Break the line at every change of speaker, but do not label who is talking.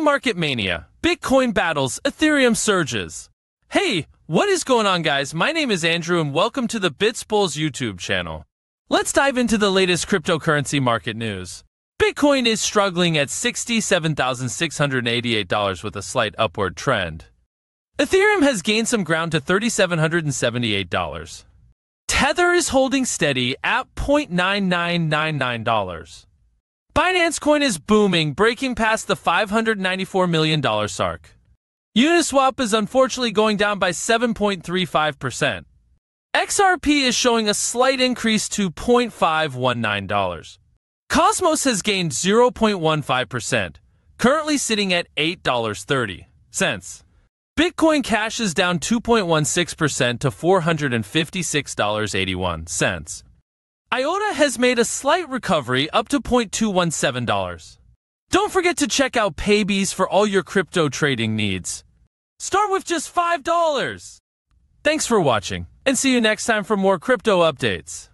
Market mania. Bitcoin battles, Ethereum surges. Hey, what is going on, guys? My name is Andrew, and welcome to the BitsPuls YouTube channel. Let's dive into the latest cryptocurrency market news. Bitcoin is struggling at $67,688 with a slight upward trend. Ethereum has gained some ground to $3,778. Tether is holding steady at $0.9999. Binance Coin is booming, breaking past the $594 million SARC. Uniswap is unfortunately going down by 7.35%. XRP is showing a slight increase to $0.519. Cosmos has gained 0.15%, currently sitting at $8.30. Bitcoin Cash is down 2.16% to $456.81. IOTA has made a slight recovery up to $0.217. Don't forget to check out Paybis for all your crypto trading needs. Start with just $5. Thanks for watching, and see you next time for more crypto updates.